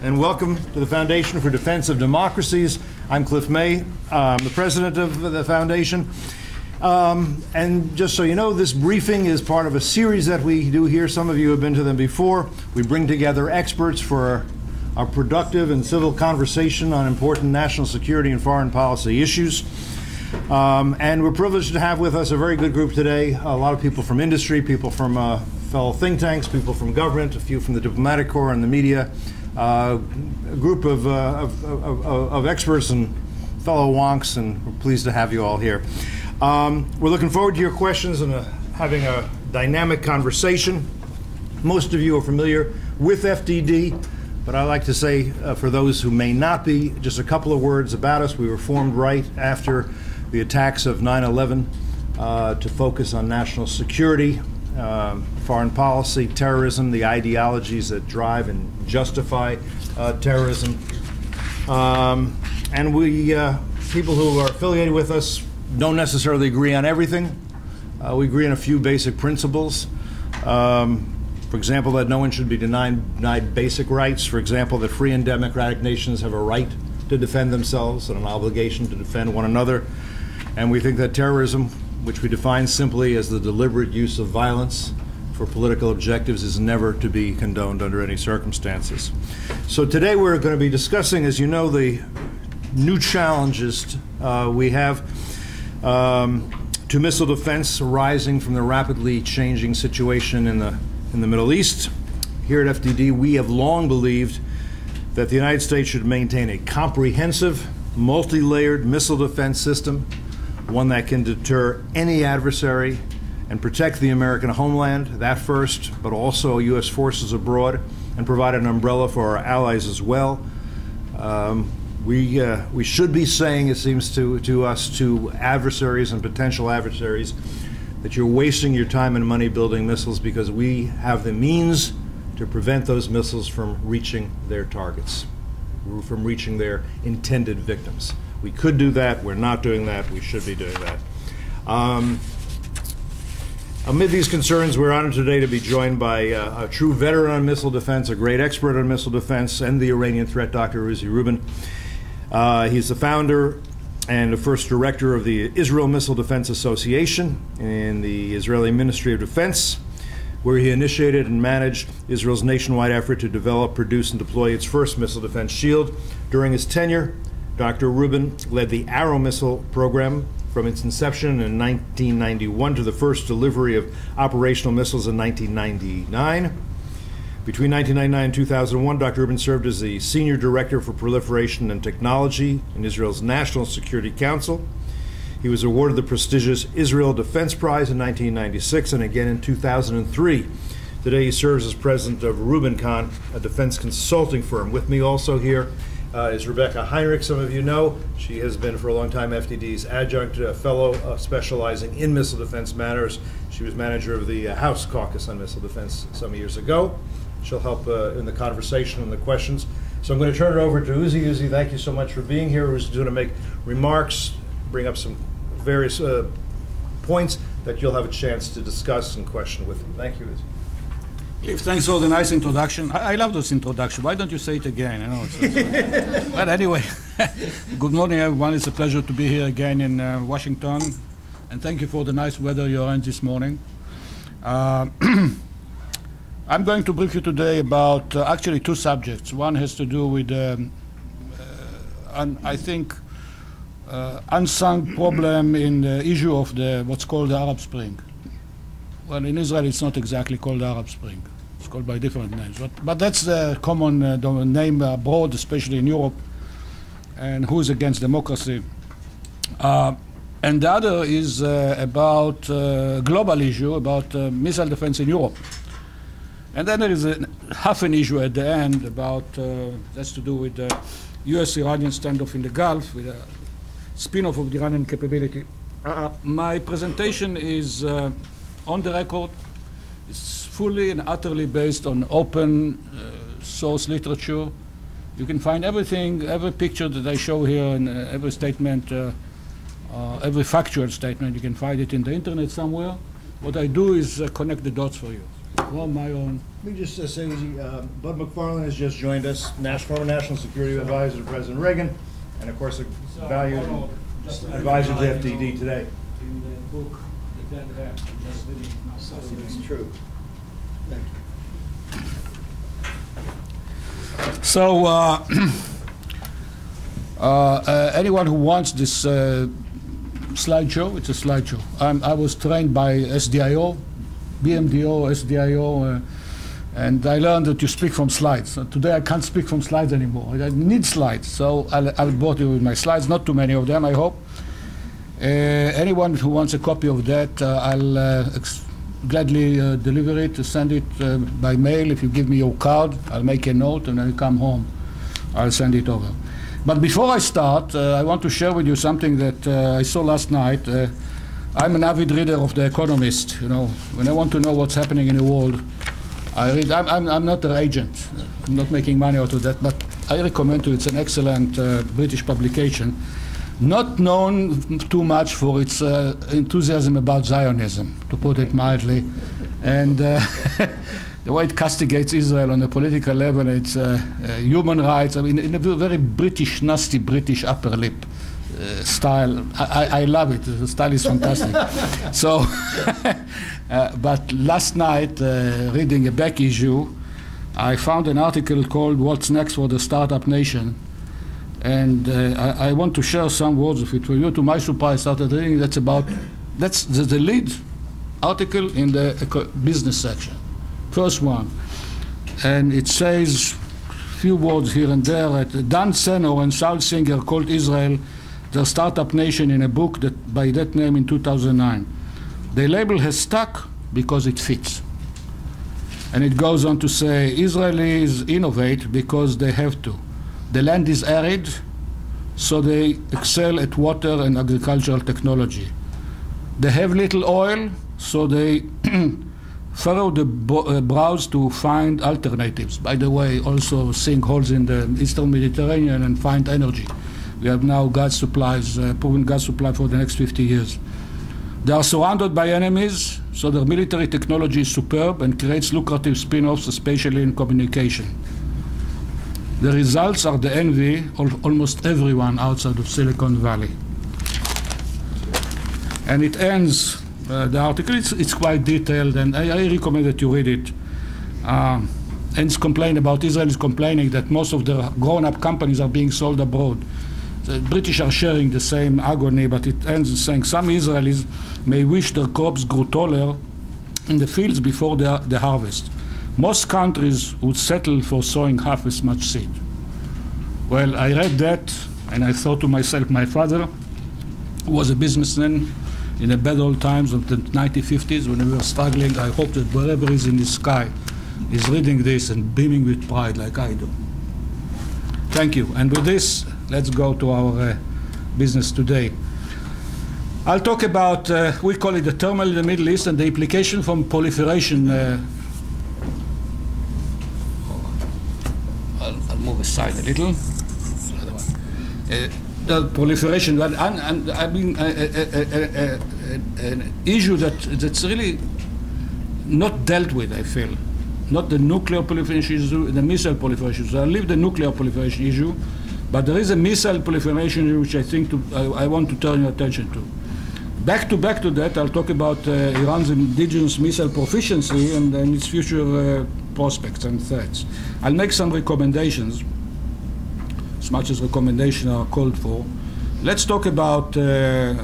and welcome to the Foundation for Defense of Democracies. I'm Cliff May, I'm the president of the foundation. Um, and just so you know, this briefing is part of a series that we do here. Some of you have been to them before. We bring together experts for a productive and civil conversation on important national security and foreign policy issues. Um, and we're privileged to have with us a very good group today. A lot of people from industry, people from uh, fellow think tanks, people from government, a few from the diplomatic corps and the media, a group of, uh, of, of, of, experts and fellow wonks, and we're pleased to have you all here. Um, we're looking forward to your questions and uh, having a dynamic conversation. Most of you are familiar with FDD, but I'd like to say, uh, for those who may not be, just a couple of words about us. We were formed right after the attacks of 9 11 uh, to focus on national security, uh, foreign policy, terrorism, the ideologies that drive and justify uh, terrorism. Um, and we, uh, people who are affiliated with us, don't necessarily agree on everything. Uh, we agree on a few basic principles. Um, for example, that no one should be denied, denied basic rights. For example, that free and democratic nations have a right to defend themselves and an obligation to defend one another. And we think that terrorism, which we define simply as the deliberate use of violence for political objectives, is never to be condoned under any circumstances. So today we're going to be discussing, as you know, the new challenges uh, we have um, to missile defense arising from the rapidly changing situation in the in the Middle East. Here at FDD, we have long believed that the United States should maintain a comprehensive, multi layered missile defense system one that can deter any adversary and protect the American homeland, that first, but also U.S. forces abroad, and provide an umbrella for our allies as well. Um, we, uh, we should be saying, it seems to, to us, to adversaries and potential adversaries, that you're wasting your time and money building missiles because we have the means to prevent those missiles from reaching their targets, from reaching their intended victims. We could do that. We're not doing that. We should be doing that. Um, amid these concerns, we're honored today to be joined by uh, a true veteran on missile defense, a great expert on missile defense, and the Iranian threat, Dr. Uzi Rubin. Uh, he's the founder and the first director of the Israel Missile Defense Association in the Israeli Ministry of Defense, where he initiated and managed Israel's nationwide effort to develop, produce, and deploy its first missile defense shield. During his tenure, Dr. Rubin led the Arrow missile program from its inception in 1991 to the first delivery of operational missiles in 1999. Between 1999 and 2001, Dr. Rubin served as the Senior Director for Proliferation and Technology in Israel's National Security Council. He was awarded the prestigious Israel Defense Prize in 1996 and again in 2003. Today he serves as president of Rubincon, a defense consulting firm. With me also here uh, is Rebecca Heinrich. Some of you know she has been for a long time FDD's adjunct uh, fellow uh, specializing in missile defense matters. She was manager of the uh, House Caucus on Missile Defense some years ago. She'll help uh, in the conversation and the questions. So I'm going to turn it over to Uzi. Uzi, thank you so much for being here. Uzi's going to make remarks, bring up some various uh, points that you'll have a chance to discuss and question with him. Thank you, Uzi. Cliff, thanks for the nice introduction. I, I, love this introduction. Why don't you say it again? Know it's, it's, but anyway, good morning, everyone. It's a pleasure to be here again in uh, Washington, and thank you for the nice weather you're in this morning. Uh, I'm going to brief you today about uh, actually two subjects. One has to do with, um, uh, I think, uh, unsung problem in the issue of the what's called the Arab Spring. Well, in Israel, it's not exactly called Arab Spring. It's called by different names. But, but that's the common uh, name abroad, especially in Europe, and who is against democracy. Uh, and the other is uh, about uh, global issue, about uh, missile defense in Europe. And then there is a half an issue at the end about, uh, that's to do with the US-Iranian standoff in the Gulf, with a spin-off of the Iranian capability. my presentation is on the record. It's fully and utterly based on open uh, source literature. You can find everything, every picture that I show here, and uh, every statement, uh, uh, every factual statement. You can find it in the internet somewhere. What I do is uh, connect the dots for you. Well, my own. Let me just uh, say, uh, Bud McFarland has just joined us, nas- former National Security Advisor to President Reagan, and of course, a valued advisor to FDD today. In the book, The Dead Rat, just reading myself. It's true. So, uh, uh, uh, anyone who wants this uh, slideshow, it's a slideshow. I'm, I was trained by SDIO, BMDO, SDIO, uh, and I learned that you speak from slides. So today I can't speak from slides anymore. I need slides, so I'll, I'll bore you with my slides. Not too many of them, I hope. Uh, anyone who wants a copy of that, uh, I'll uh, gladly deliver it, send it by mail. If you give me your card, I'll make a note, and when I come home, I'll send it over. But before I start, I want to share with you something that I saw last night. I'm an avid reader of The Economist. You know, when I want to know what's happening in the world, I read. I'm, I'm, I'm not their agent. I'm not making money out of that, but I recommend you. It's an excellent uh, British publication not known too much for its uh, enthusiasm about Zionism, to put it mildly, and uh, the way it castigates Israel on a political level, its uh, uh, human rights, I mean, in a very British, nasty British upper lip. Uh, style, I, I, I love it. The style is fantastic. so, uh, but last night, uh, reading a back issue, I found an article called "What's Next for the Startup Nation," and uh, I, I want to share some words of it with you. To my surprise, started reading that's about that's the, the lead article in the business section, first one, and it says few words here and there. That Dan Senor and Saul Singer called Israel the startup nation in a book that by that name in 2009. The label has stuck because it fits. And it goes on to say Israelis innovate because they have to. The land is arid, so they excel at water and agricultural technology. They have little oil, so they furrow the uh, brows to find alternatives. By the way, also sink holes in the eastern Mediterranean and find energy. We have now gas supplies, uh, proven gas supply for the next 50 years. They are surrounded by enemies, so their military technology is superb and creates lucrative spin offs, especially in communication. The results are the envy of almost everyone outside of Silicon Valley. And it ends, uh, the article, it's, it's quite detailed, and I, I recommend that you read it. Um, ends complain about Israel is complaining that most of the grown up companies are being sold abroad. The British are sharing the same agony, but it ends saying some Israelis may wish their crops grew taller in the fields before the, the harvest. Most countries would settle for sowing half as much seed. Well, I read that and I thought to myself, my father was a businessman in the bad old times of the 1950s when we were struggling. I hope that wherever is in the sky is reading this and beaming with pride like I do. Thank you. And with this, let's go to our uh, business today. I'll talk about, uh, we call it the turmoil in the Middle East and the implication from proliferation. Uh, Aside a little. Uh, the proliferation, and, and, I mean, uh, uh, uh, uh, an issue that, that's really not dealt with, I feel. Not the nuclear proliferation issue, the missile proliferation issue. I'll leave the nuclear proliferation issue, but there is a missile proliferation issue which I think to, I, I want to turn your attention to. Back to back to that, I'll talk about uh, Iran's indigenous missile proficiency and, and its future uh, prospects and threats. I'll make some recommendations, as much as recommendations are called for. Let's talk about uh,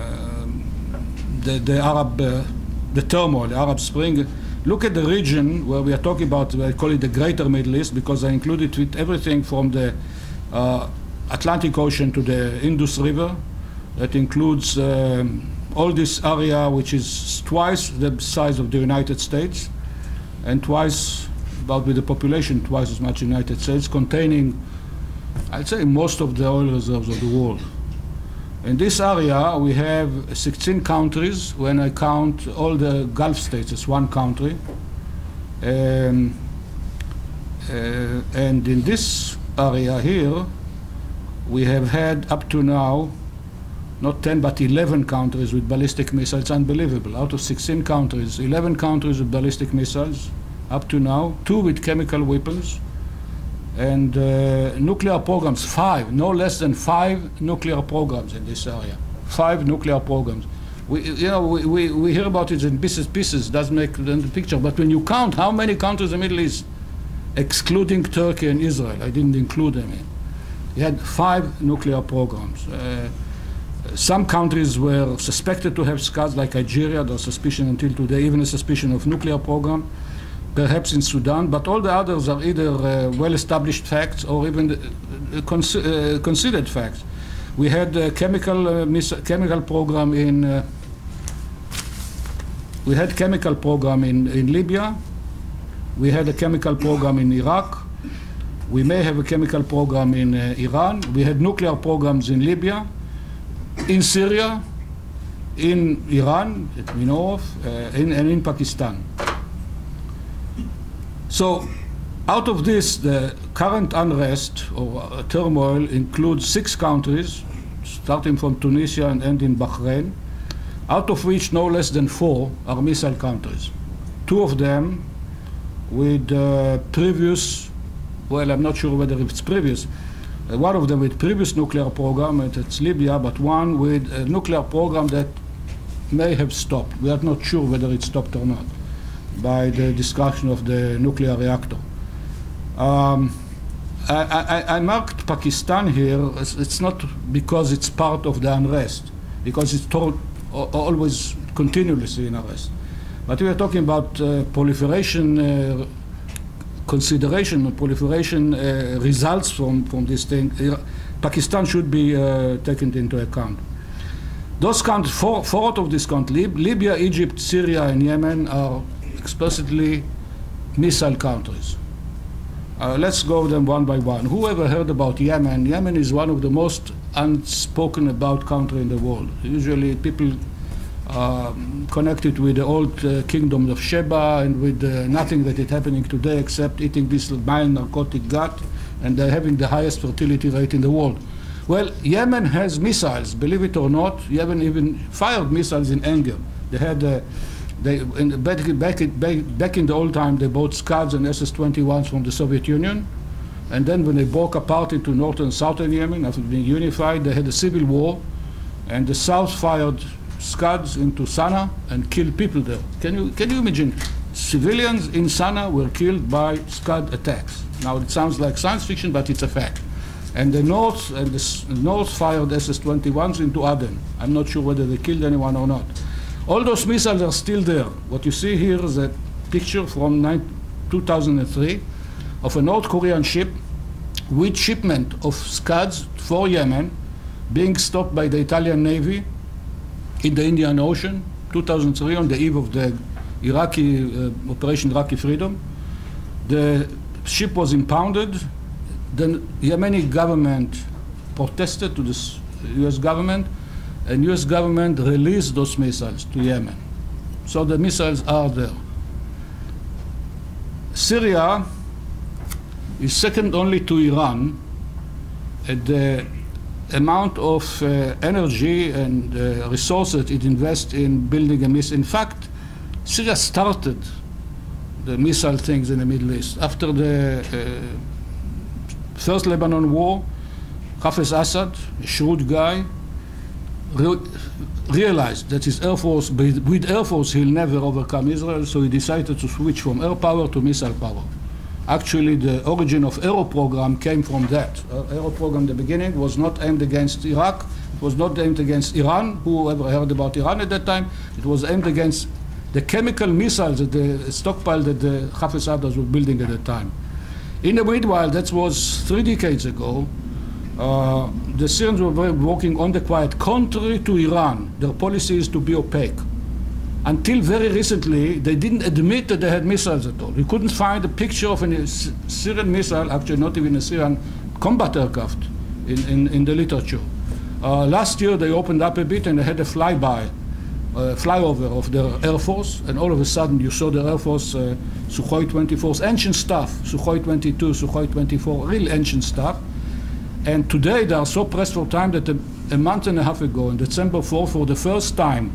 the, the Arab, uh, the turmoil, the Arab Spring. Look at the region where we are talking about, I call it the Greater Middle East, because I include it with everything from the uh, Atlantic Ocean to the Indus River. That includes um, all this area, which is twice the size of the United States, and twice, about with the population, twice as much United States, containing, I'd say, most of the oil reserves of the world. In this area, we have 16 countries when I count all the Gulf states as one country. Um, uh, and in this area here, we have had up to now not 10 but 11 countries with ballistic missiles. It's Unbelievable. Out of 16 countries, 11 countries with ballistic missiles, up to now, two with chemical weapons, and uh, nuclear programs, five, no less than five nuclear programs in this area. Five nuclear programs. We, you know, we, we, we hear about it in pieces, pieces, doesn't make the picture, but when you count how many countries in the Middle East, excluding Turkey and Israel, I didn't include them in, you had five nuclear programs. Uh, some countries were suspected to have Scuds, like Algeria, there's suspicion until today, even a suspicion of nuclear program perhaps in Sudan, but all the others are either uh, well-established facts or even uh, cons uh, considered facts. We had a chemical uh, chemical program in uh, we had chemical program in, in Libya. We had a chemical program in Iraq. We may have a chemical program in uh, Iran. We had nuclear programs in Libya, in Syria, in Iran, that we know of, in, and in Pakistan. So out of this, the current unrest or uh, turmoil includes six countries, starting from Tunisia and ending Bahrain, out of which no less than four are missile countries. Two of them with uh, previous, well, I'm not sure whether it's previous, uh, one of them with previous nuclear program, and it's Libya, but one with a nuclear program that may have stopped. We are not sure whether it stopped or not by the destruction of the nuclear reactor. Um, I, I, I, marked Pakistan here. It's, it's, not because it's part of the unrest, because it's told, always continuously in arrest. But we are talking about uh, proliferation uh, consideration, proliferation uh, results from, from this thing. Pakistan should be uh, taken into account. Those countries, four, four out of these countries, Libya, Egypt, Syria, and Yemen, are explicitly missile countries. Uh, let's go them one by one. Who ever heard about Yemen? Yemen is one of the most unspoken about country in the world. Usually people uh, connected with the old uh, kingdom of Sheba and with uh, nothing that is happening today except eating this mild narcotic qat and they're having the highest fertility rate in the world. Well, Yemen has missiles, believe it or not. Yemen even fired missiles in anger. They had they, in, back, back, back, in the old time, they bought Scuds and SS-21s from the Soviet Union. And then when they broke apart into northern and southern Yemen, after being unified, they had a civil war. And the South fired Scuds into Sana'a and killed people there. Can you, can you imagine? Civilians in Sana'a were killed by Scud attacks. Now, it sounds like science fiction, but it's a fact. And the North, and the North fired SS-21s into Aden. I'm not sure whether they killed anyone or not. All those missiles are still there. What you see here is a picture from 2003 of a North Korean ship with shipment of Scuds for Yemen being stopped by the Italian Navy in the Indian Ocean, 2003, on the eve of the Iraqi uh, Operation Iraqi Freedom. The ship was impounded. The Yemeni government protested to the US government and U.S. government released those missiles to Yemen. So the missiles are there. Syria is second only to Iran at the amount of uh, energy and uh, resources it invests in building a missile. In fact, Syria started the missile things in the Middle East. After the uh, first Lebanon war, Hafez Assad, a shrewd guy, re realized that his air force, with air force, he'll never overcome Israel, so he decided to switch from air power to missile power. Actually, the origin of Arrow program came from that. Uh, Arrow program the beginning was not aimed against Iraq, it was not aimed against Iran, who ever heard about Iran at that time, it was aimed against the chemical missiles, that the stockpile that the Hafez were building at the time. In the meanwhile, that was three decades ago, uh, the Syrians were working on the quiet. Contrary to Iran, their policy is to be opaque. Until very recently, they didn't admit that they had missiles at all. You couldn't find a picture of a Syrian missile, actually not even a Syrian combat aircraft in, in, in the literature. Uh, last year, they opened up a bit and they had a flyby, uh, flyover of their Air Force, and all of a sudden you saw the Air Force uh, Sukhoi 24s, ancient stuff, Sukhoi 22, Sukhoi 24, real ancient stuff. And today they are so pressed for time that a, a month and a half ago, on December 4, for the first time,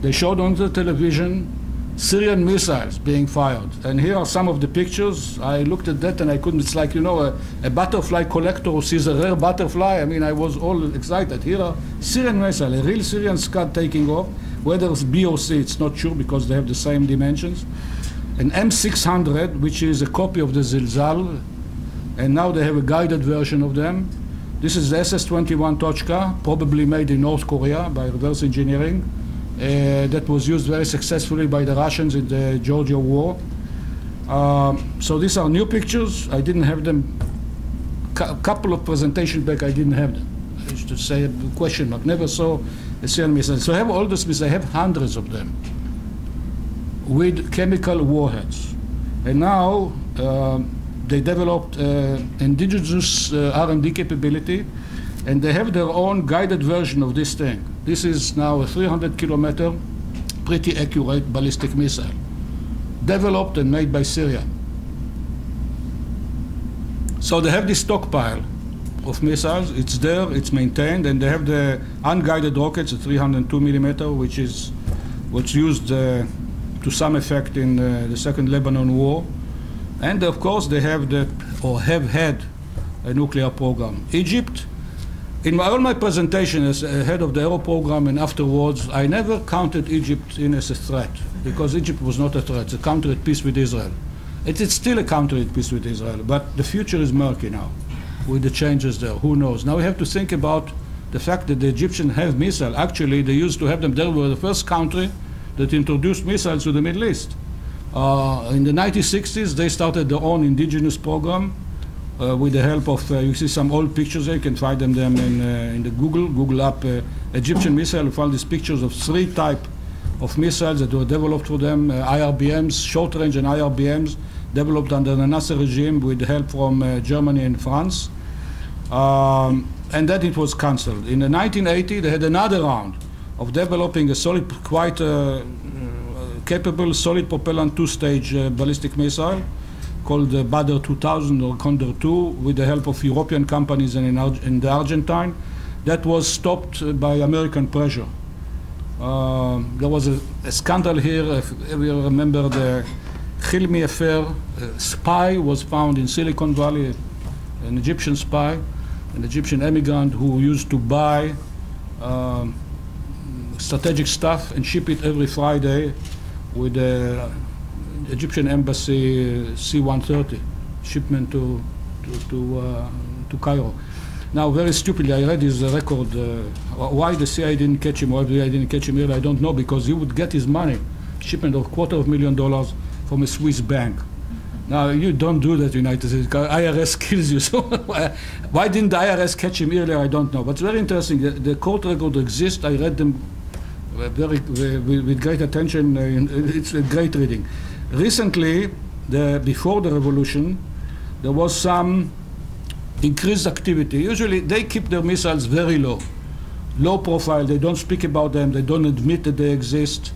they showed on the television Syrian missiles being fired. And here are some of the pictures. I looked at that and I couldn't, it's like, you know, a, a butterfly collector who sees a rare butterfly. I mean, I was all excited. Here are Syrian missiles, a real Syrian Scud taking off. Whether it's B or C, it's not sure because they have the same dimensions. An M600, which is a copy of the Zilzal, and now they have a guided version of them. This is the SS-21 Tochka, probably made in North Korea by reverse engineering. Uh, that was used very successfully by the Russians in the Georgia War. Um, so these are new pictures. I didn't have them. A couple of presentations back, I didn't have them. I used to say a question mark. Never saw a Syrian missile. So I have all these missiles. I have hundreds of them with chemical warheads. And now uh, they developed uh, indigenous uh, R&D capability, and they have their own guided version of this thing. This is now a 300 kilometer, pretty accurate ballistic missile, developed and made by Syria. So they have this stockpile of missiles. It's there, it's maintained, and they have the unguided rockets, the 302 millimeter, which is what's used uh, to some effect in uh, the Second Lebanon War. And of course, they have the, or have had a nuclear program. Egypt in my, all my presentation as head of the Arrow program and afterwards, I never counted Egypt in as a threat because Egypt was not a threat. It's a country at peace with Israel. It is still a country at peace with Israel, but the future is murky now with the changes there. Who knows? Now we have to think about the fact that the Egyptians have missiles. Actually, they used to have them. They were the first country that introduced missiles to the Middle East. Uh, in the 1960s, they started their own indigenous program uh, with the help of, uh, you see some old pictures there, you can find them, them in, uh, in the Google, Google up uh, Egyptian missile, you find these pictures of three type of missiles that were developed for them, uh, IRBMs, short range and IRBMs, developed under the Nasser regime with help from Germany and France. Um, and then it was cancelled. In the 1980, they had another round of developing a solid, quite capable solid propellant two-stage uh, ballistic missile called uh, the Badr 2000 or Condor 2 with the help of European companies and in, in the Argentine. That was stopped uh, by American pressure. Uh, there was a, a, scandal here, if you remember the Hilmi affair. A spy was found in Silicon Valley, an Egyptian spy, an Egyptian immigrant who used to buy um, strategic stuff and ship it every Friday with the Egyptian embassy C-130 shipment to to to, uh, to, Cairo. Now, very stupidly, I read his record. Uh, why the CIA didn't catch him, why the CIA didn't catch him earlier, I don't know, because he would get his money, shipment of quarter of million dollars from a Swiss bank. Now, you don't do that, United States. IRS kills you. So, why didn't the IRS catch him earlier? I don't know. But it's very interesting. The, the court record exists. I read them very, with great attention. It's a great reading recently, the, before the revolution, there was some increased activity. Usually they keep their missiles very low, low profile. They don't speak about them. They don't admit that they exist.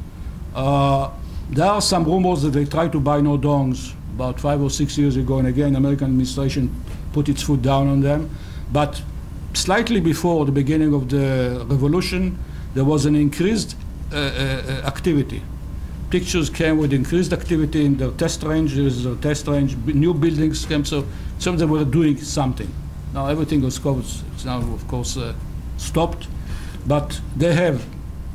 Uh, there are some rumors that they tried to buy Nodongs about five or six years ago, and again, American administration put its foot down on them. But slightly before the beginning of the revolution, there was an increased uh, uh, activity pictures came with increased activity in their test ranges, their test range, new buildings came, so some of them were doing something. Now everything was it's now of course uh, stopped, but they have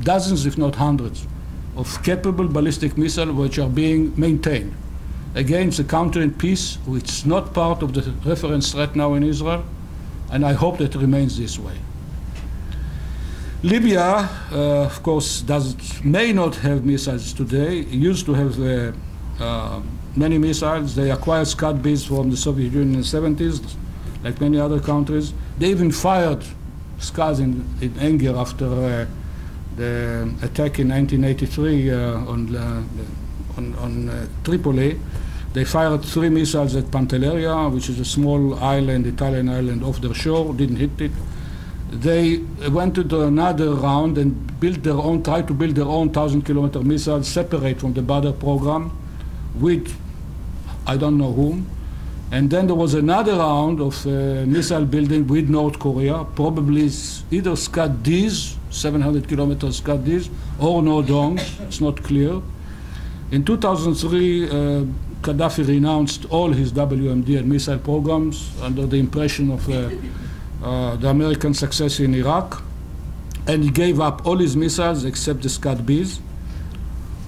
dozens, if not hundreds, of capable ballistic missiles which are being maintained. Again, it's a country in peace, which is not part of the reference threat now in Israel, and I hope that it remains this way. Libya, uh, of course, does may not have missiles today. It used to have uh, uh, many missiles. They acquired Scud Bs from the Soviet Union in the 70s, like many other countries. They even fired Scuds in, in anger after uh, the attack in 1983 uh, on, uh, on, on Tripoli. They fired three missiles at Pantelleria, which is a small island, Italian island off their shore, didn't hit it they went to another round and built their own, tried to build their own 1,000 kilometer missile separate from the Badr program with I don't know whom. And then there was another round of uh, missile building with North Korea, probably either Scud Ds, 700 kilometers Scud Ds, or Nodongs, it's not clear. In 2003, uh, Gaddafi renounced all his WMD and missile programs under the impression of uh, the American success in Iraq, and he gave up all his missiles except the Scud Bs.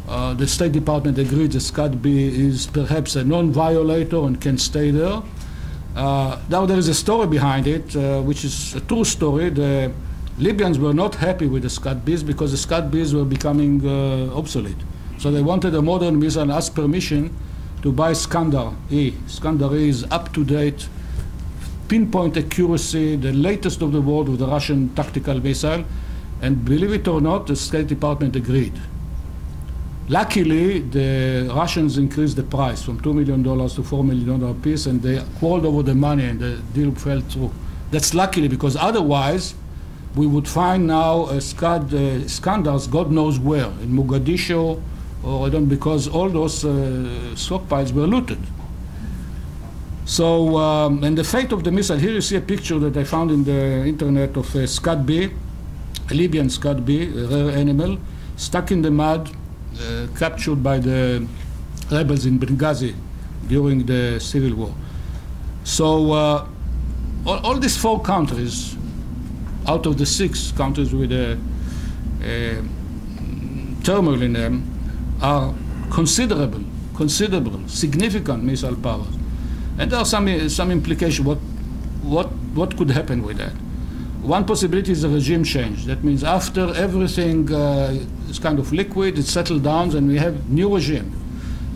Uh, the State Department agreed the Scud B is perhaps a non-violator and can stay there. Uh, now there is a story behind it, uh, which is a true story. The Libyans were not happy with the Scud Bs because the Scud Bs were becoming uh, obsolete. So they wanted a modern missile and asked permission to buy Skandar E. Skandar E is up to date, pinpoint accuracy, the latest of the world with the Russian tactical missile. And believe it or not, the State Department agreed. Luckily, the Russians increased the price from $2 million to $4 million a piece, and they quarreled over the money, and the deal fell through. That's luckily, because otherwise, we would find now a Scud, uh, Skandars, God knows where, in Mogadishu, or I don't, because all those uh, stockpiles were looted. So, um, and the fate of the missile, here you see a picture that I found in the internet of a Scud B, a Libyan Scud B, a rare animal, stuck in the mud, uh, captured by the rebels in Benghazi during the civil war. So, uh, all, all, these four countries, out of the six countries with a, a turmoil in them, are considerable, considerable, significant missile powers. And there are some, some implications what, what, what could happen with that. One possibility is a regime change. That means after everything uh, is kind of liquid, it settles down, and we have new regime.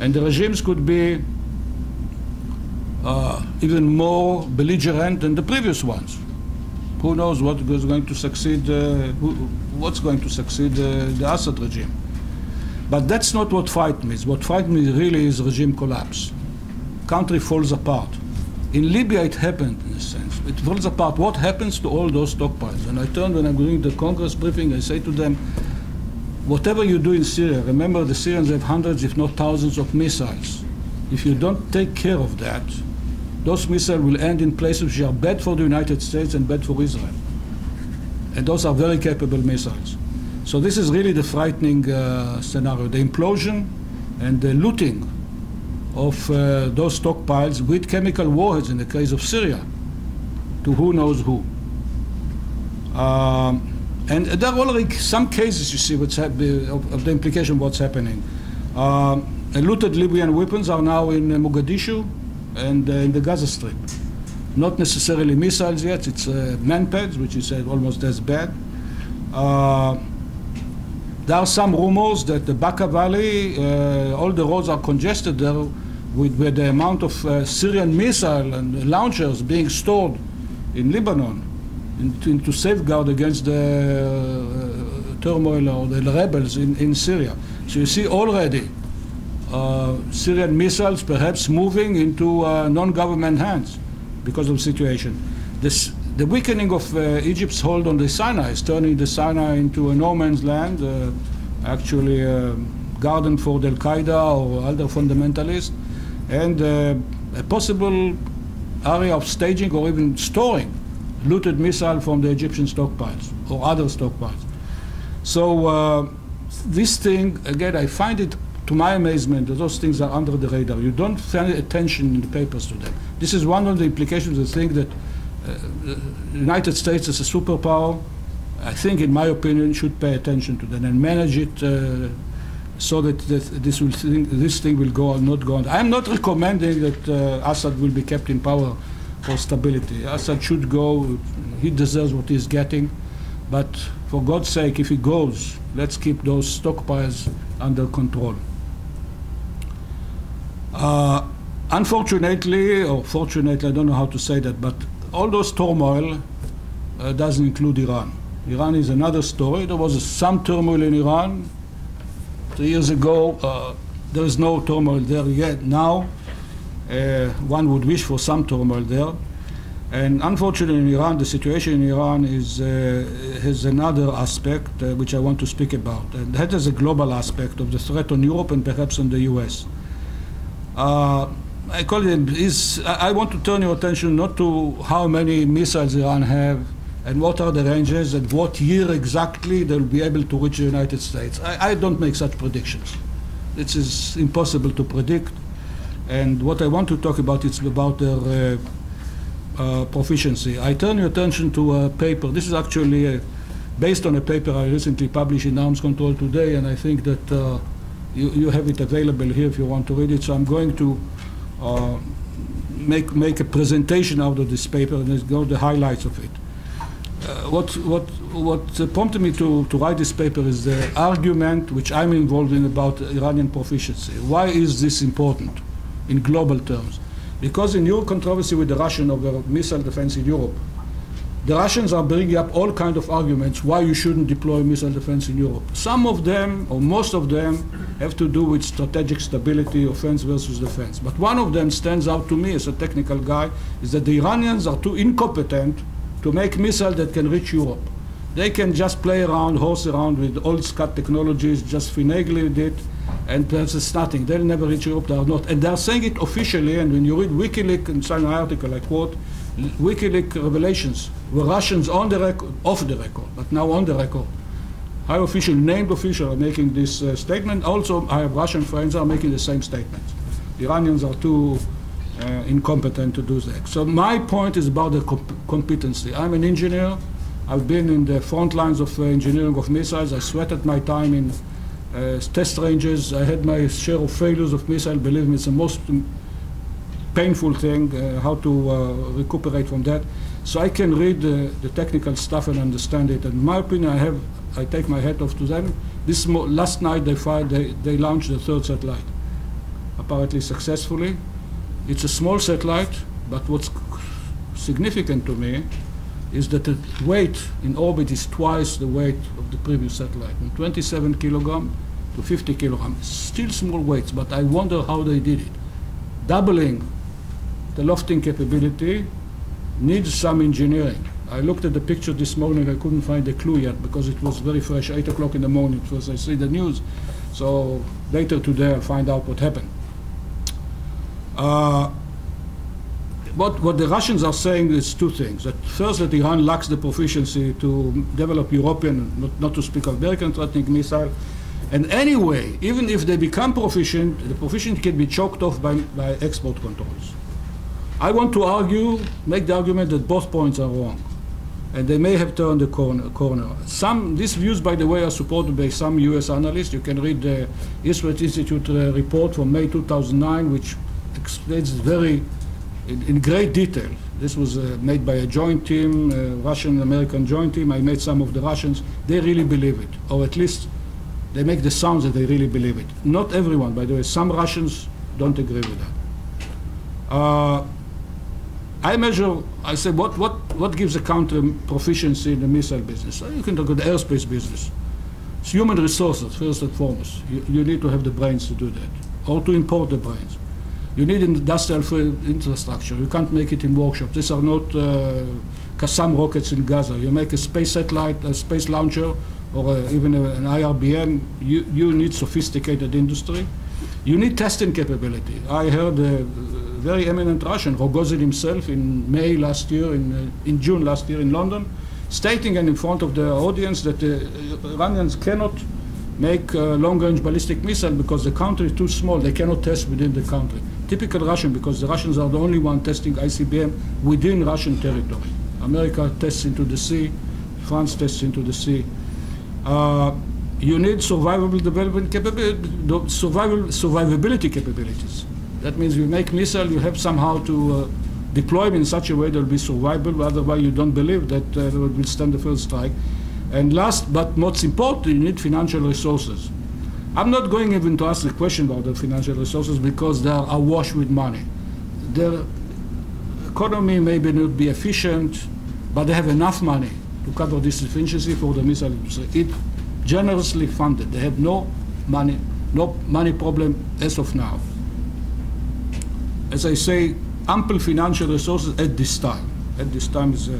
And the regimes could be uh, even more belligerent than the previous ones. Who knows what is going to succeed, uh, who, what's going to succeed uh, the Assad regime. But that's not what frightens me. What frightens me really is regime collapse. Country falls apart. In Libya, it happened in a sense. It falls apart. What happens to all those stockpiles? And I turn when I'm doing the Congress briefing, I say to them, whatever you do in Syria, remember the Syrians have hundreds, if not thousands, of missiles. If you don't take care of that, those missiles will end in places which are bad for the United States and bad for Israel. And those are very capable missiles. So this is really the frightening uh, scenario, the implosion and the looting of uh, those stockpiles with chemical warheads in the case of Syria to who knows who. Um, and there are already some cases, you see, what's of, of, the implication of what's happening. Um, looted Libyan weapons are now in Mogadishu and uh, in the Gaza Strip. Not necessarily missiles yet, it's uh, manpads, which is uh, almost as bad. Uh, there are some rumors that the Bekaa Valley, uh, all the roads are congested there with, with the amount of uh, Syrian missile and launchers being stored in Lebanon in, in, to safeguard against the uh, turmoil or the rebels in, in Syria. So you see already uh, Syrian missiles perhaps moving into uh, non-government hands because of the situation. This, the weakening of uh, Egypt's hold on the Sinai is turning the Sinai into a no man's land, uh, actually a garden for Al Qaeda or other fundamentalists, and uh, a possible area of staging or even storing looted missile from the Egyptian stockpiles or other stockpiles. So uh, this thing, again, I find it, to my amazement, that those things are under the radar. You don't pay attention in the papers to them. This is one of the implications of the thing that uh, the United States as a superpower, I think, in my opinion, should pay attention to that and manage it uh, so that, that this, will think, this thing will go on, not go on. I'm not recommending that uh, Assad will be kept in power for stability. Assad should go. He deserves what he's getting. But for God's sake, if he goes, let's keep those stockpiles under control. Uh, unfortunately, or fortunately, I don't know how to say that, but all those turmoil uh, doesn't include Iran. Iran is another story. There was some turmoil in Iran three years ago. Uh, there is no turmoil there yet. Now, uh, one would wish for some turmoil there. And unfortunately, in Iran, the situation in Iran is, uh, has another aspect uh, which I want to speak about. And that is a global aspect of the threat on Europe and perhaps on the US. Uh, I call it is I want to turn your attention not to how many missiles Iran have and what are the ranges and what year exactly they'll be able to reach the United States. I, I don't make such predictions. It is impossible to predict. And what I want to talk about is about their uh, uh, proficiency. I turn your attention to a paper. This is actually uh, based on a paper I recently published in Arms Control Today, and I think that uh, you, you have it available here if you want to read it. So I'm going to uh, make, make a presentation out of this paper and go the highlights of it. Uh, what, what, what prompted me to, to write this paper is the argument which I'm involved in about Iranian proficiency. Why is this important in global terms? Because in your controversy with the Russian over missile defense in Europe, the Russians are bringing up all kinds of arguments why you shouldn't deploy missile defense in Europe. Some of them, or most of them, have to do with strategic stability, offense versus defense. But one of them stands out to me as a technical guy, is that the Iranians are too incompetent to make missiles that can reach Europe. They can just play around, horse around with old Scud technologies, just finagle with it, and perhaps it's nothing. They'll never reach Europe, they are not. And they're saying it officially, and when you read WikiLeaks and sign an article, I quote, WikiLeaks revelations were Russians on the record, off the record, but now on the record. High official, named official are making this uh, statement. Also, I have Russian friends are making the same statement. The Iranians are too incompetent to do that. So my point is about the comp competency. I'm an engineer. I've been in the front lines of uh, engineering of missiles. I sweated my time in uh, test ranges. I had my share of failures of missiles. Believe me, it's the most painful thing, uh, how to uh, recuperate from that. So I can read the, the, technical stuff and understand it. And in my opinion, I have, I take my hat off to them. This last night they fired, they, they launched the third satellite, apparently successfully. It's a small satellite, but what's significant to me is that the weight in orbit is twice the weight of the previous satellite, from 27 kilogram to 50 kilogram. Still small weights, but I wonder how they did it. Doubling the lofting capability needs some engineering. I looked at the picture this morning, I couldn't find a clue yet because it was very fresh, 8 o'clock in the morning, first I see the news. So later today I'll find out what happened. Uh, what, what the Russians are saying is two things. That first, that Iran lacks the proficiency to develop European, not, not to speak of American strategic missile. And anyway, even if they become proficient, the proficiency can be choked off by, by export controls. I want to argue, make the argument that both points are wrong. And they may have turned the corner. corner. Some, these views, by the way, are supported by some U.S. analysts. You can read the EastWest Institute uh, report from May 2009, which explains very in, in great detail. This was uh, made by a joint team, uh, Russian-American joint team. I met some of the Russians. They really believe it, or at least they make the sounds that they really believe it. Not everyone, by the way. Some Russians don't agree with that. Uh, I measure, I say, what, what, what gives a country proficiency in the missile business? You can talk about the aerospace business. It's human resources, first and foremost. You, you need to have the brains to do that, or to import the brains. You need industrial infrastructure. You can't make it in workshops. These are not uh, rockets in Gaza. You make a space satellite, a space launcher, or uh, even a, an IRBM, you, you need sophisticated industry. You need testing capability. I heard a very eminent Russian, Rogozin himself, in May last year, in, uh, in June last year in London, stating and in front of the audience that the Iranians cannot make a long-range ballistic missile because the country is too small. They cannot test within the country typical Russian because the Russians are the only one testing ICBM within Russian territory. America tests into the sea, France tests into the sea. Uh, you need survivable development capability, survival, survivability capabilities. That means you make missile, you have somehow to uh, deploy them in such a way that will be survivable, otherwise you don't believe that uh, they will withstand the first strike. And last but most important, you need financial resources. I'm not going even to ask the question about the financial resources because they are awash with money. Their economy may not be efficient, but they have enough money to cover this deficiency for the missile industry. It generously funded. They have no money, no money problem as of now. As I say, ample financial resources at this time. At this time is a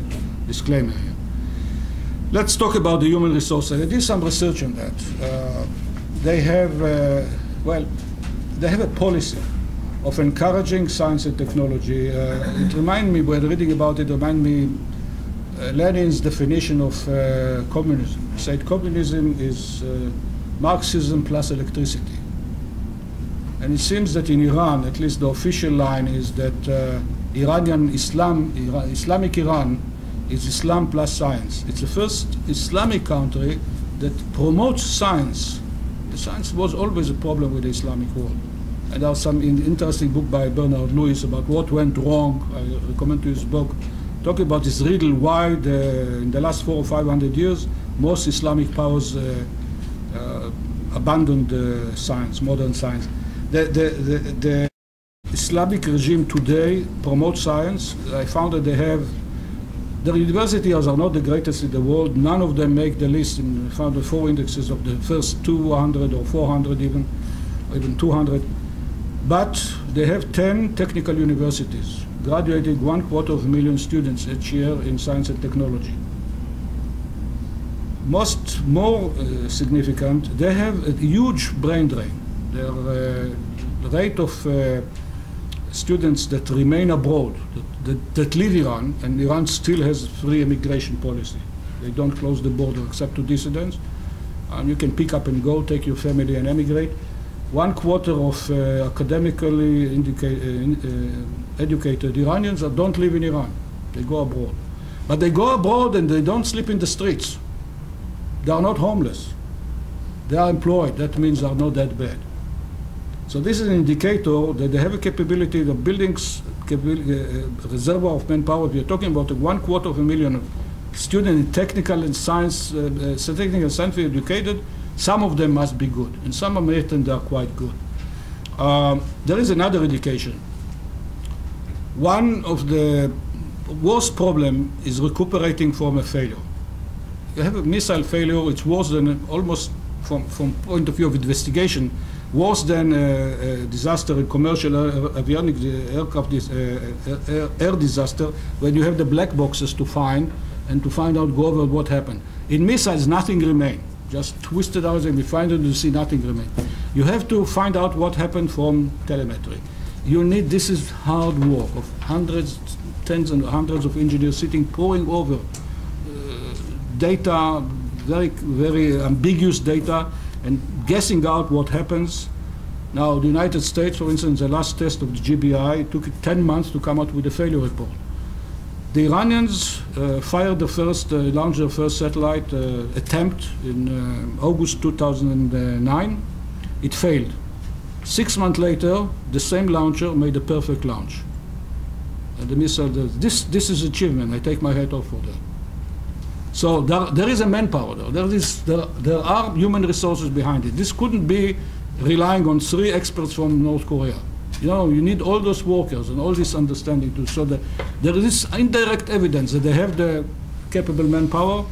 disclaimer here. Let's talk about the human resources. I did some research on that. Uh, they have, uh, well, they have a policy of encouraging science and technology. Uh, it reminds me, when reading about it, remind me uh, Lenin's definition of uh, communism. He said communism is uh, Marxism plus electricity. And it seems that in Iran, at least the official line is that Iranian Islam, Islamic Iran is Islam plus science. It's the first Islamic country that promotes science. Science was always a problem with the Islamic world. And there's some in- interesting book by Bernard Lewis about what went wrong. I recommend to his book, talking about this riddle why the, in the last four or five hundred years most Islamic powers uh, uh, abandoned uh, science, modern science. The, the, the, the Islamic regime today promotes science. I found that they have the universities are not the greatest in the world. None of them make the list. In, the four indexes of the first 200 or 400 even, even 200. But they have 10 technical universities, graduating one quarter of a million students each year in science and technology. Most more uh, significant, they have a huge brain drain. Their uh, rate of uh, students that remain abroad, that, that, that live Iran, and Iran still has free immigration policy. They don't close the border except to dissidents. Um, you can pick up and go, take your family and emigrate. One quarter of uh, academically uh, uh, educated Iranians that don't live in Iran. They go abroad. But they go abroad and they don't sleep in the streets. They are not homeless. They are employed. That means they are not that bad. So this is an indicator that they have a capability, the buildings, capability, uh, reservoir of manpower. We are talking about one quarter of a million of students in technical and science, uh, uh, technical and scientific educated. Some of them must be good, and some of them are quite good. Um, there is another indication. One of the worst problem is recuperating from a failure. You have a missile failure, it's worse than almost from, from point of view of investigation, worse than a, a disaster, a commercial avionic uh, aircraft dis, uh, air, air disaster, when you have the black boxes to find and to find out, go over what happened. In missiles, nothing remains. Just twisted out and we find it, you see nothing remain. You have to find out what happened from telemetry. You need, this is hard work of hundreds, tens and hundreds of engineers sitting, poring over data, very, very ambiguous data, and guessing out what happens. Now, the United States, for instance, the last test of the GBI took 10 months to come out with a failure report. The Iranians uh, fired the first, uh, launched their first satellite uh, attempt in uh, August 2009. It failed. Six months later, the same launcher made a perfect launch. And the missile, this, this is achievement. I take my hat off for that. So there, there is a manpower there. There, is, there. there are human resources behind it. This couldn't be relying on three experts from North Korea. You know, you need all those workers and all this understanding to show that there is indirect evidence that they have the capable manpower.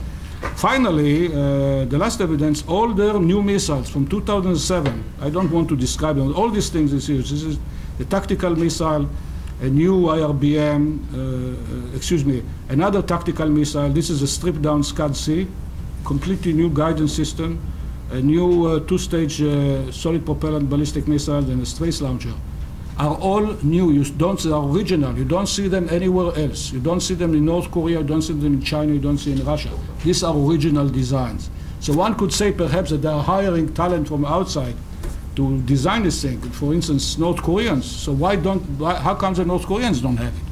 Finally, uh, the last evidence, all their new missiles from 2007, I don't want to describe them, all these things is huge. This is the tactical missile, a new IRBM, uh, excuse me, another tactical missile. This is a stripped down Scud-C, completely new guidance system, a new uh, two-stage uh, solid propellant ballistic missile and a trace launcher. Are all new. You don't see are original. You don't see them anywhere else. You don't see them in North Korea. You don't see them in China. You don't see in Russia. These are original designs. So one could say perhaps that they are hiring talent from outside to design this thing. For instance, North Koreans. So why don't? Why, how come the North Koreans don't have it?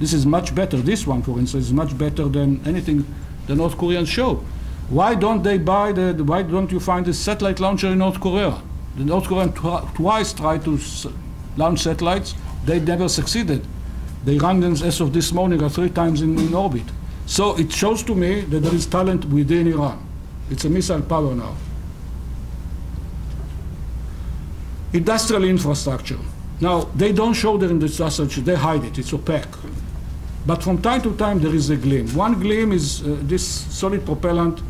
This is much better. This one, for instance, is much better than anything the North Koreans show. Why don't they buy the? Why don't you find a satellite launcher in North Korea? The North Koreans tw- twice tried to launch satellites. They never succeeded. The Iranians, as of this morning, are three times in, in orbit. So it shows to me that there is talent within Iran. It's a missile power now. Industrial infrastructure. Now, they don't show their infrastructure, they hide it, it's opaque. But from time to time, there is a gleam. One gleam is uh, this solid propellant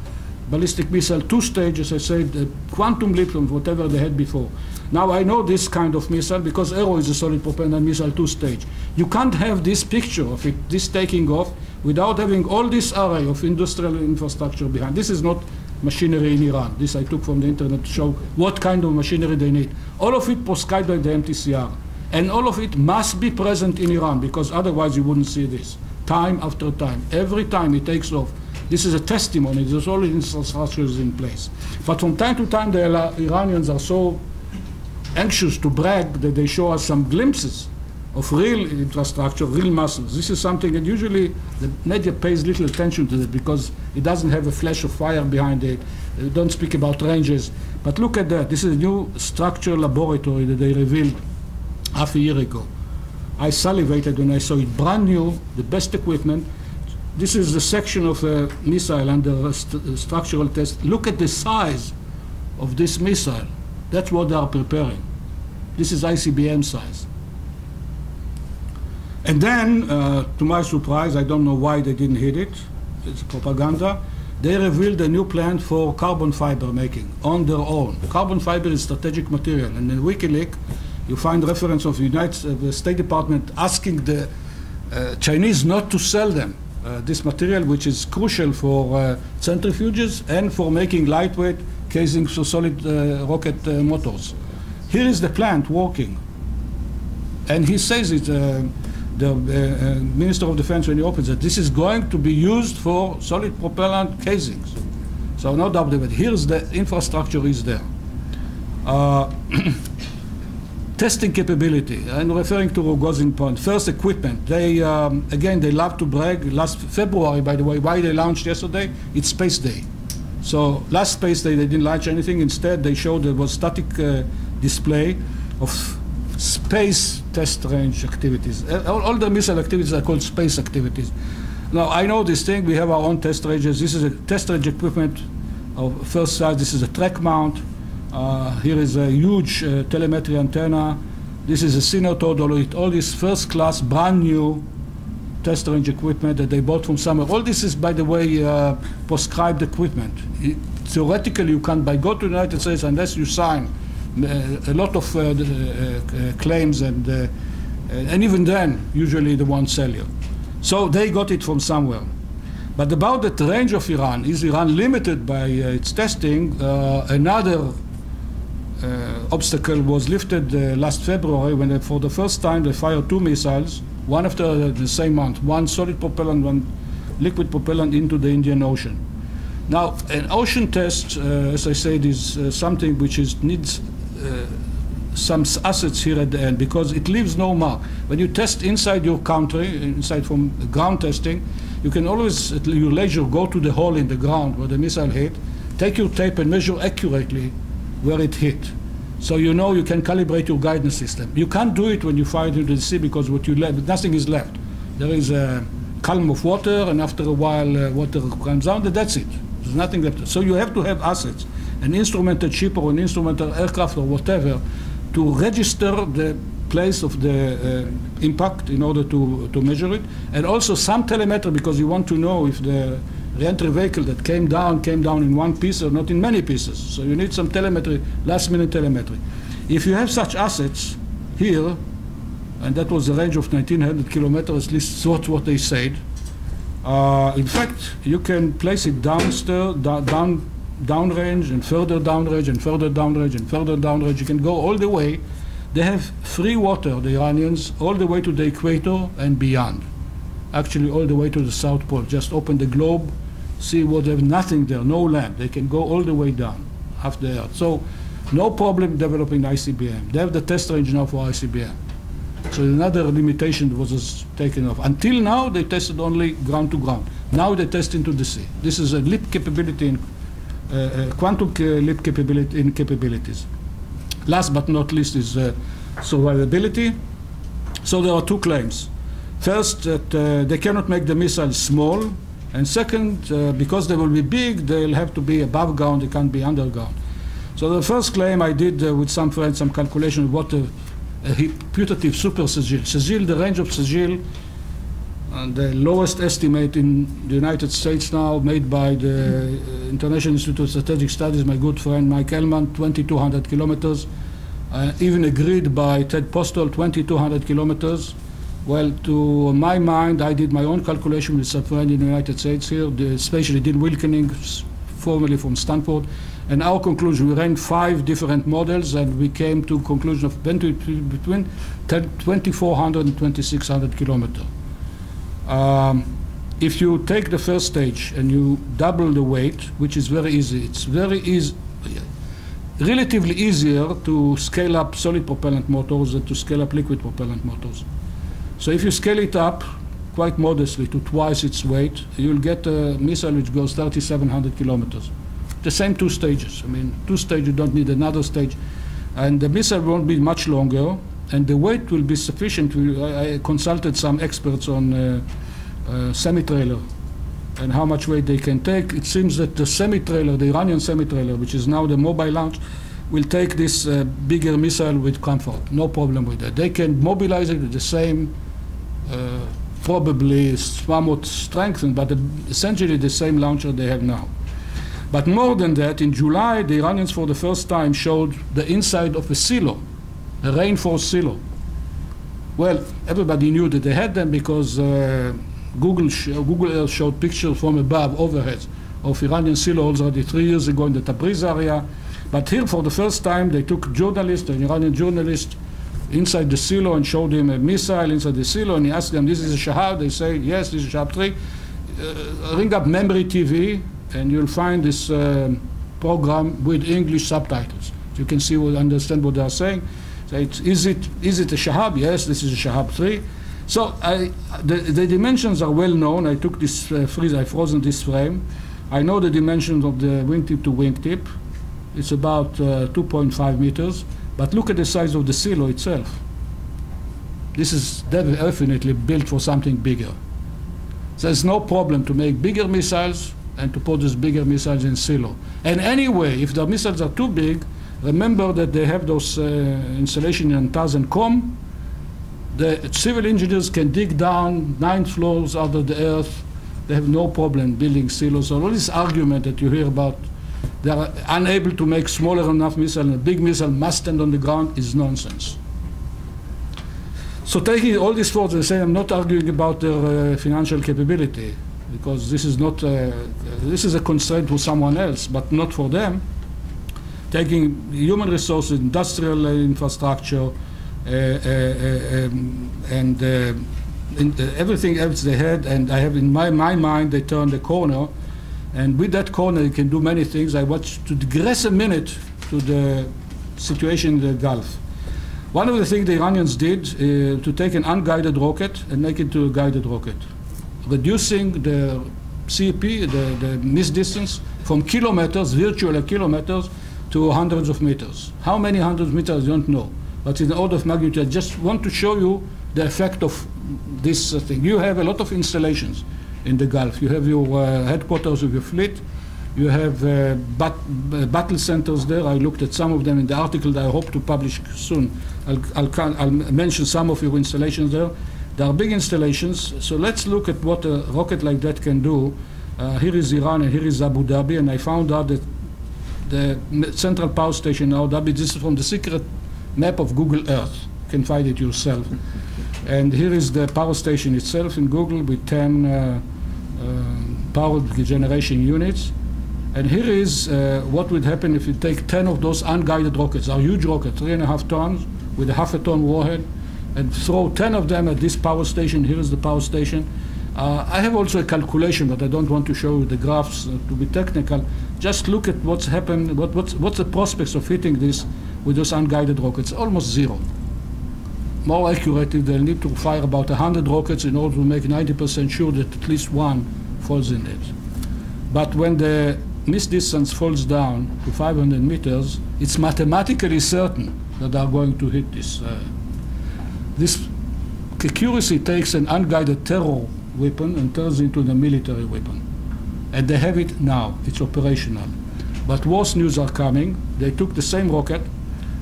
ballistic missile, two stages, I said, uh, quantum leap from whatever they had before. Now, I know this kind of missile because Arrow is a solid propellant missile, two stage. You can't have this picture of it, this taking off, without having all this array of industrial infrastructure behind. This is not machinery in Iran. This I took from the internet to show what kind of machinery they need. All of it prescribed by the MTCR. And all of it must be present in Iran because otherwise you wouldn't see this. Time after time. Every time it takes off. This is a testimony. There's already infrastructure in place. But from time to time, the Iranians are so anxious to brag that they show us some glimpses of real infrastructure, real muscles. This is something that usually the media pays little attention to it because it doesn't have a flash of fire behind it. They don't speak about ranges. But look at that. This is a new structure laboratory that they revealed half a year ago. I salivated when I saw it. Brand new, the best equipment. This is the section of a missile under a st- structural test. Look at the size of this missile. That's what they are preparing. This is ICBM size. And then, uh, to my surprise, I don't know why they didn't hit it, it's propaganda, they revealed a new plan for carbon fiber making on their own. Carbon fiber is strategic material, and in WikiLeaks, you find reference of the United uh, the State Department asking the uh, Chinese not to sell them uh, this material, which is crucial for uh, centrifuges and for making lightweight casings for solid uh, rocket motors. Here is the plant working, and he says it. The uh, uh, Minister of Defense, when he opens it, this is going to be used for solid propellant casings. So no doubt about it. Here's the infrastructure is there. Uh, testing capability. I'm referring to Rogozin point. First, equipment. They um, again they love to brag. Last February, by the way, why they launched yesterday? It's Space Day. So last Space Day they didn't launch anything. Instead, they showed there was static uh, display of space test range activities. Uh, All, all the missile activities are called space activities. Now I know this thing. We have our own test ranges. This is a test range equipment of first size. This is a track mount. Uh, here is a huge uh, telemetry antenna. This is a cinetheodolite. All this first class, brand new test range equipment that they bought from somewhere. All this is, by the way, uh, prescribed equipment. It- theoretically, you can't buy. Go to the United States unless you sign a lot of uh, uh, uh, claims, and uh, and even then, usually the won't sell you. So they got it from somewhere. But about the range of Iran, is Iran limited by uh, its testing? Uh, another uh, obstacle was lifted uh, last February when, they, for the first time, they fired two missiles, one after the same month, one solid propellant, one liquid propellant into the Indian Ocean. Now, an ocean test, uh, as I said, is uh, something which is, needs uh, some assets here at the end because it leaves no mark. When you test inside your country, inside from ground testing, you can always, at your leisure, go to the hole in the ground where the missile hit, take your tape and measure accurately where it hit. So you know you can calibrate your guidance system. You can't do it when you fire into the sea because what you left, nothing is left. There is a column of water, and after a while, uh, water comes down, and that's it. There's nothing left. So you have to have assets, an instrumented ship or an instrumented aircraft or whatever, to register the place of the uh, impact in order to, to measure it, and also some telemetry because you want to know if the reentry vehicle that came down came down in one piece or not in many pieces. So you need some telemetry, last minute telemetry. If you have such assets here, and that was a range of 1900 kilometers, at least that's what they said. Uh, in fact, you can place it downstairs, down, downrange, and further downrange, and further downrange, and further downrange. You can go all the way. They have free water, the Iranians, all the way to the equator and beyond. Actually, all the way to the South Pole. Just open the globe, see what there's nothing there, no land. They can go all the way down, half the earth. So, no problem developing ICBM. They have the test range now for ICBM. So another limitation was taken off. Until now, they tested only ground to ground. Now they test into the sea. This is a leap capability in quantum leap capability in capabilities. Last but not least is uh, survivability. So there are two claims. First, that uh, they cannot make the missiles small, and second, uh, because they will be big, they'll have to be above ground. They can't be underground. So the first claim I did uh, with some friends, some calculation of what a, a putative super Sejjil. Sejjil, the range of Sejjil, and the lowest estimate in the United States now, made by the uh, International Institute of Strategic Studies, my good friend Mike Elleman, 2,200 kilometers. Uh, even agreed by Ted Postol, 2,200 kilometers. Well, to my mind, I did my own calculation with some friend in the United States here, the, especially Dean Wilkening, formerly from Stanford. And our conclusion, we ran five different models, and we came to conclusion of between 2,400 and 2,600 kilometers. Um, if you take the first stage and you double the weight, which is very easy, it's very easy. relatively easier to scale up solid propellant motors than to scale up liquid propellant motors. So if you scale it up quite modestly to twice its weight, you'll get a missile which goes 3,700 kilometers. The same two stages. I mean, two stages, you don't need another stage. And the missile won't be much longer, and the weight will be sufficient. We- I, I consulted some experts on uh, uh, semi-trailer and how much weight they can take. It seems that the semi-trailer, the Iranian semi-trailer, which is now the mobile launch, will take this uh, bigger missile with comfort. No problem with that. They can mobilize it with the same, uh, probably somewhat strengthened, but essentially the same launcher they have now. But more than that, in July, the Iranians for the first time showed the inside of a silo, a reinforced silo. Well, everybody knew that they had them because uh, Google, sh- Google Earth showed pictures from above, overhead, of Iranian silos already three years ago in the Tabriz area. But here, for the first time, they took journalists, an Iranian journalist, inside the silo and showed him a missile inside the silo, and he asked them, "This is a Shahab?" They say, "Yes, this is Shahab 3." Uh, ring up MEMRI TV, and you'll find this um, program with English subtitles. You can see what, understand what they are saying. So is it is it a Shahab? Yes, this is a Shahab 3. So I, the, the dimensions are well known. I took this uh, freeze, I frozen this frame. I know the dimensions of the wingtip to wingtip. It's about uh, 2.5 meters. But look at the size of the silo itself. This is definitely built for something bigger. There's no problem to make bigger missiles and to put these bigger missiles in silo. And anyway, if the missiles are too big, remember that they have those uh, installation in and Qom. The civil engineers can dig down nine floors under the earth. They have no problem building silos. All this argument that you hear about, they are unable to make smaller enough missile and a big missile must stand on the ground is nonsense. So taking all these forwards and saying I'm not arguing about their uh, financial capability because this is not uh, this is a constraint for someone else, but not for them. Taking human resources, industrial uh, infrastructure, uh, uh, um, and uh, uh, everything else they had, and I have in my, my mind they turned the corner, and with that corner you can do many things. I want to digress a minute to the situation in the Gulf. One of the things the Iranians did uh, to take an unguided rocket and make it to a guided rocket, reducing the CEP, the, the miss distance, from kilometers, virtual kilometers, to hundreds of meters. How many hundreds of meters, I don't know. But in the order of magnitude, I just want to show you the effect of this uh, thing. You have a lot of installations in the Gulf. You have your uh, headquarters of your fleet. You have uh, bat- uh, battle centers there. I looked at some of them in the article that I hope to publish soon. I'll, I'll, I'll mention some of your installations there. There are big installations. So let's look at what a rocket like that can do. Uh, here is Iran and here is Abu Dhabi, and I found out that the central power station now, Dhabi, this is from the secret map of Google Earth. You can find it yourself. And here is the power station itself in Google with 10 uh, uh, power generation units. And here is uh, what would happen if you take 10 of those unguided rockets, our huge rocket, three and a half tons, with a half a ton warhead, and throw 10 of them at this power station. Here is the power station. Uh, I have also a calculation, but I don't want to show you the graphs uh, to be technical. Just look at what's happened, what, what's, what's the prospects of hitting this with those unguided rockets? Almost zero. More accurately, they'll need to fire about 100 rockets in order to make 90% sure that at least one falls in it. But when the miss distance falls down to 500 meters, it's mathematically certain that they are going to hit this. Uh, this accuracy takes an unguided terror weapon and turns into the military weapon. And they have it now, it's operational. But worse news are coming. They took the same rocket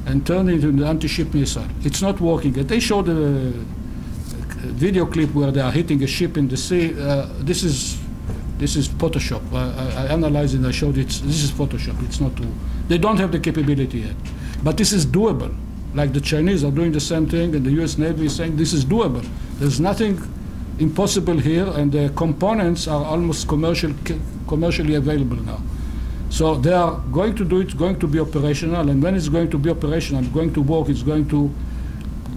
and turned it into an anti-ship missile. It's not working. And they showed a, a video clip where they are hitting a ship in the sea. Uh, this is this is Photoshop. I, I, I analyzed it. I showed it. This is Photoshop. It's not true. They don't have the capability yet, but this is doable. Like the Chinese are doing the same thing, and the U.S. Navy is saying this is doable. There's nothing impossible here, and the components are almost commercial, commercially available now. So they are going to do it, going to be operational, and when it's going to be operational, going to work, it's going to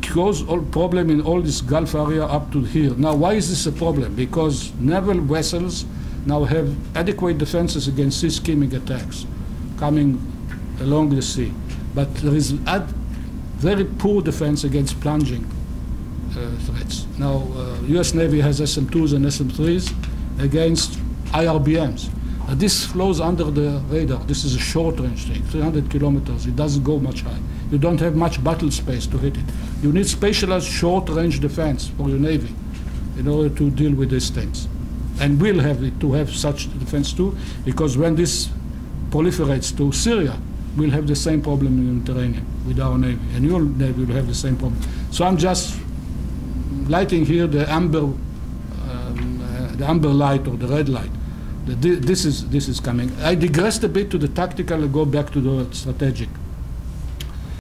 cause all problem in all this Gulf area up to here. Now, why is this a problem? Because naval vessels now have adequate defenses against sea skimming attacks coming along the sea. But there is ad, very poor defense against plunging threats. Now, uh, U.S. Navy has SM-2s and SM-3s against IRBMs. Uh, this flows under the radar. This is a short-range thing, 300 kilometers. It doesn't go much high. You don't have much battle space to hit it. You need specialized short-range defense for your Navy in order to deal with these things. And we'll have it to have such defense too, because when this proliferates to Syria, we'll have the same problem in the Mediterranean with our Navy, and your Navy will have the same problem. So I'm just lighting here the amber, um, uh, the amber light or the red light. The, this is this is coming. I digressed a bit to the tactical and go back to the strategic.